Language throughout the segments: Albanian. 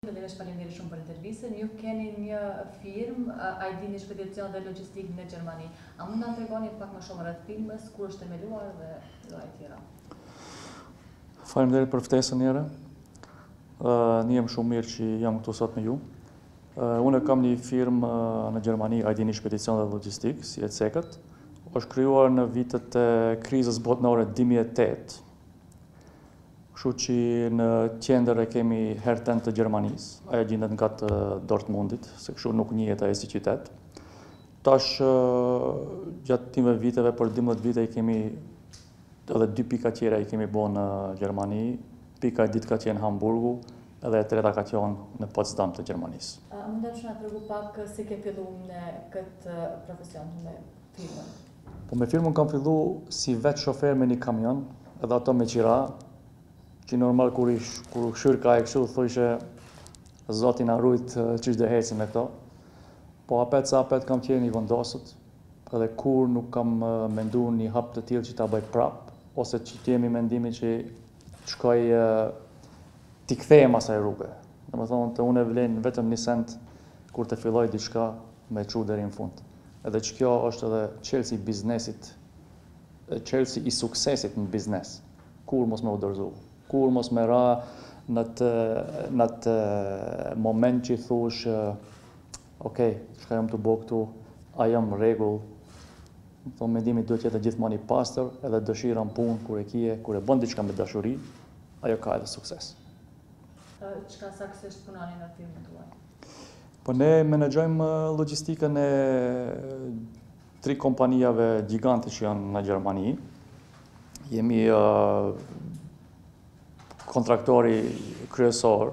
Fillimisht faleminderit shumë për intervistën. Ju keni një firmë Aydini shpedicion dhe logjistikë në Gjermani. A mund na tregoni pak më shumë rreth firmës, kur është themeluar dhe etj. Faleminderit për ftesën njëherë. Ë, ndihem shumë mirë që jam këtu sot me ju. Unë kam një firmë në Gjermani, Aydini Shpedicion dhe Logjistikë, si e cekët. Është krijuar në vitet e krizës botnore 2008. Kështu që në qendër e kemi Herten të Gjermanisë, ajo gjindet ngat Dortmundit, se kështu nuk njihet ajo si qytet. Tash, gjatë këtyre viteve, për 12 vite i kemi Edhe dy pika tjera i kemi bo në Gjermani, pika e dytë ka qenë Hamburgu edhe e treta ka qenë në Potsdam të Gjermanisë. A mundesh me na tregu pak si ke fillu ne këtë profesion me firmën? Po me firmën kam fillu si vetë shofer me një kamion edhe ato me qira, që normal kur i kqyrshe kështu thojshe zoti na rujt qysh do hecim me këto, po apet sa apet kam qenë i vëndosët, Dhe kurrë nuk kam mendu një hap të tillë që ta bëj prapë, ose që të jem i mendimit që të shkoj t'i kthehem asaj rruge. Domethënë te unë vlen vetëm një send kur të filloj diçka me e çu deri në fund. Edhe që kjo është edhe çelësi i biznesit, çelësi i suksesit në biznes. Kurrë mos me u dorëzu. Kurrë mos me ra në atë në atë moment që i thush Ok, çka jam tu bo këtu, a jam në rregull? Domethënë mendimi duhet të jetë gjithmonë i pastër, edhe dëshira në punë kur e kije, kur e bën diçka me dashuri, ajo ka edhe sukses. Çka saktësisht punoni në firmën tuaj? Po ne menaxhojmë uh, logjistikën e tri kompanijave gjigante që janë në Gjermani. Jemi uh, kontraktori kryesor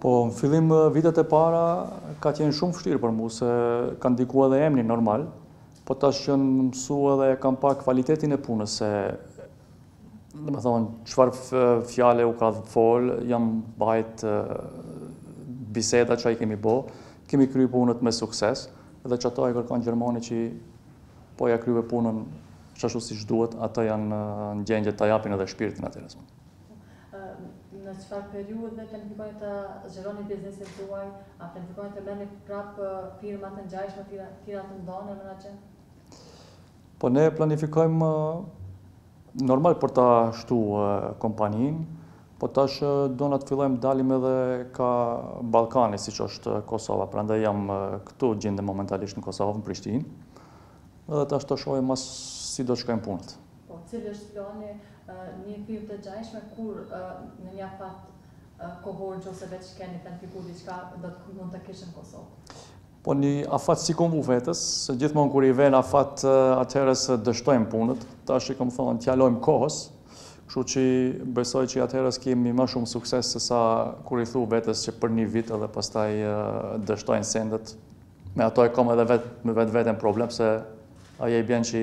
Po në fillim vitet e para ka qenë shumë vështirë për mu se ka ndiku edhe emni normal, po tash janë mësu edhe kanë pa kvalitetin e punës se domethonë, çfarë fjale u ka folë, janë mbajt biseda që i kemi bo, kemi kry punët me sukses, dhe që ato e kërkan gjermani, që po ja kryve punën qashtu siç duhet, ato janë në gjendje ta japin edhe shpirtin atyre. Në çfarë periudhe planifikoni të zgjeroni biznesin tuaj? A planifikoni të merrni prapë firma të ngjashme të tjera të mëdha në menaxhim? Po ne planifikojmë normal për ta shtu kompaninë, po tash dona të fillojmë dalim edhe ka Ballkani, siç është Kosova, prandaj jam këtu gjendem momentalisht në Kosovë, në Prishtinë. Edhe tash të shohim mas si do të shkojmë punët. Po cili është plani nji pytje të ngjajshme kur në nji afat kohor ose veç keni planifiku diçka do të mund të kishim Kosovë. Po nji afat s'i kom vu vetes se gjithmon kur i ven afat atëherë dështojn punët tash i kom thon t'ja lojm kohës kshu qi besoj qi atëherë kemi më shum sukses se sa kur i thu vetes që për nji vit edhe pastaj dështojn sendet me ato e kom edhe vet me vetveten problem se ajo i bjen qi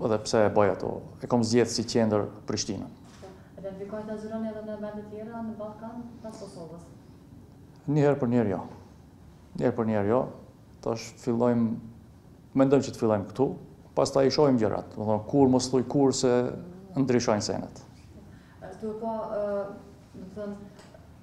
Dhe pse e baj ato? E kom zgjedh si qendër Prishtinën. Dhe mendoni ta zgjeroni edhe në vende tjera në Ballkan pas Kosovës? Një herë për një herë jo. Një herë për një herë jo. Tash fillojmë mendojmë që të fillojmë këtu, pastaj i shohim gjërat. Do të thonë kurrë mos thuj kurrë se ndryshojnë senet. Duhet po, do të thonë